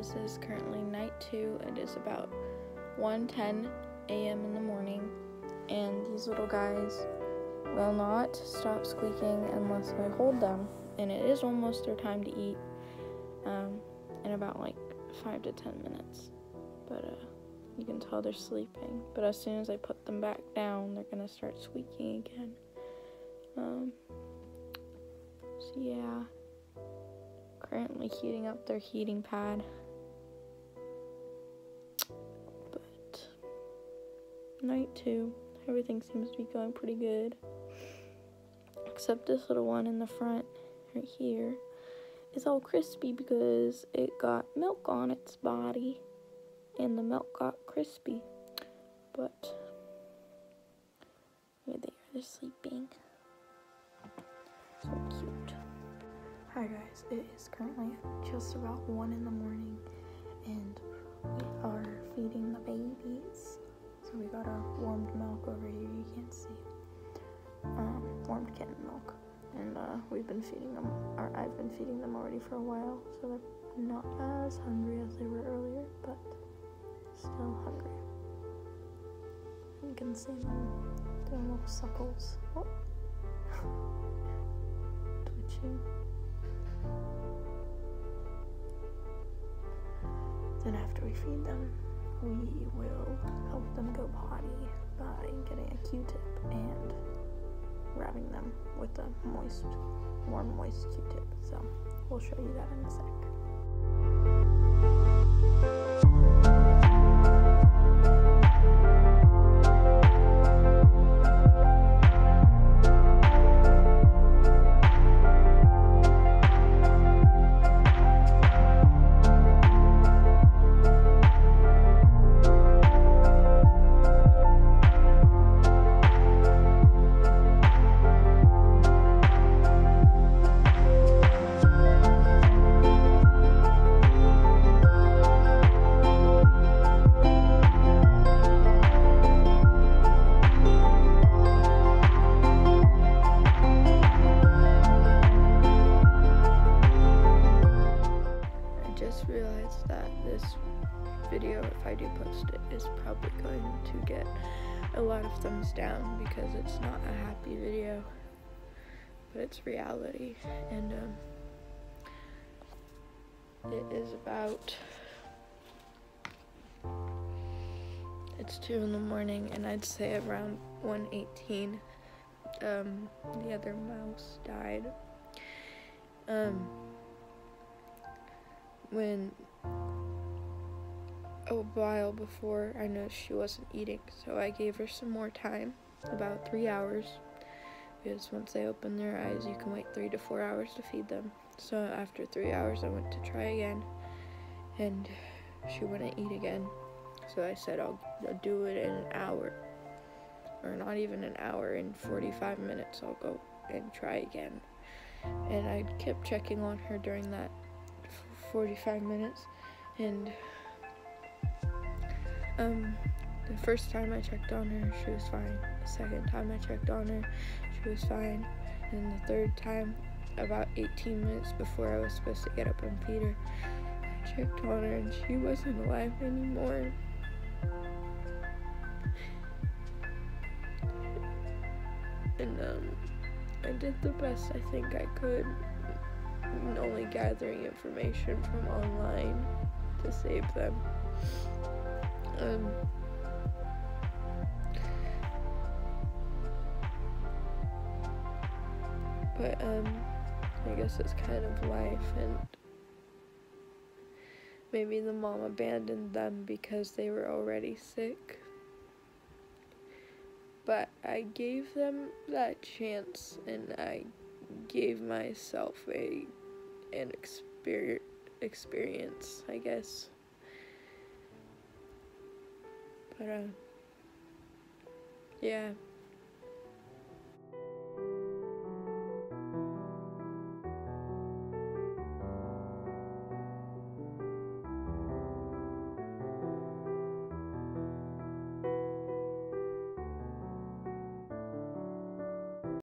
this is currently night two. It is about 1:10 a.m. in the morning, and these little guys will not stop squeaking unless I hold them. And it is almost their time to eat, um, in about like five to ten minutes. But uh, you can tell they're sleeping. But as soon as I put them back down, they're gonna start squeaking again. Um, so yeah currently heating up their heating pad. Night two, everything seems to be going pretty good. Except this little one in the front, right here, is all crispy because it got milk on its body and the milk got crispy. But here they are, they're sleeping. So cute. Hi guys, it is currently just about 1 in the morning and we are feeding the been feeding them, or I've been feeding them already for a while, so they're not as hungry as they were earlier, but still hungry. You can see them doing little suckles. Oh. Twitching. Then after we feed them, we will help them go potty by getting a Q-tip and rubbing them with a moist, warm, moist Q-tip. So we'll show you that in a sec. If I post it, is probably going to get a lot of thumbs down because it's not a happy video, but it's reality. And um, it is about. It's 2 in the morning, and I'd say around 118, um, the other mouse died. Um, when a while before I noticed she wasn't eating, so I gave her some more time, about three hours. Because once they open their eyes, you can wait three to four hours to feed them. So after three hours, I went to try again, and she wouldn't eat again. So I said I'll, I'll do it in an hour, or not even an hour. In 45 minutes, I'll go and try again. And I kept checking on her during that 45 minutes and um the first time I checked on her she was fine. The second time I checked on her she was fine. And the third time about 18 minutes before I was supposed to get up and feed her I checked on her and she wasn't alive anymore. And um I did the best I think I could only gathering information from online to save them. Um, but um, I guess it's kind of life, and maybe the mom abandoned them because they were already sick. But I gave them that chance, and I gave myself a an experience experience, I guess. Uh yeah,